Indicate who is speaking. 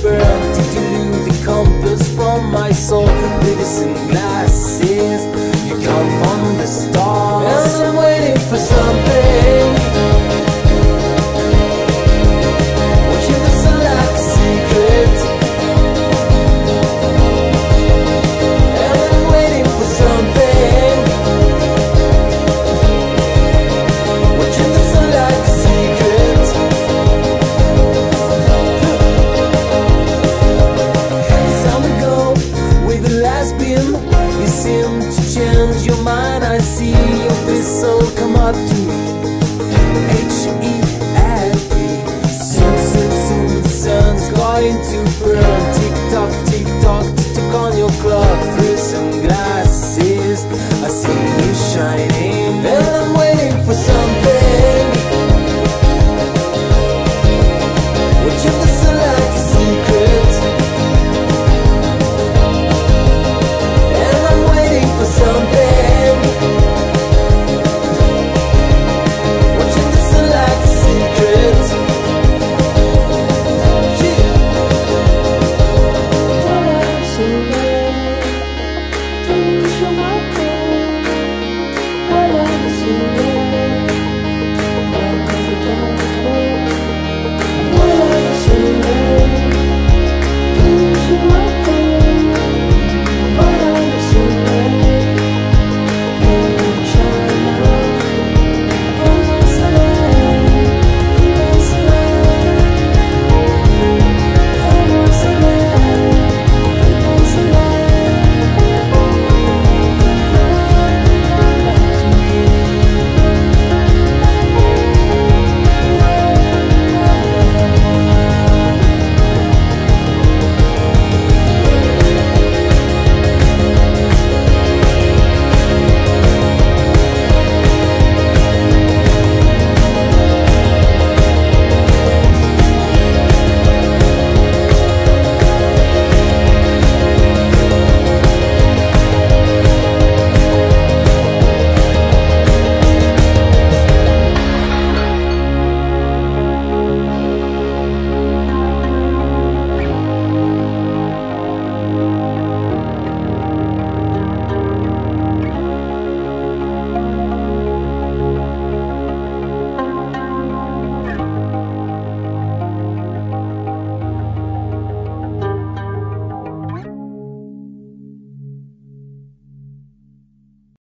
Speaker 1: to burn you lose the compass from my soul? Medicine glasses You come from going to burn Tick tock, tick tock, on your clock Through some glass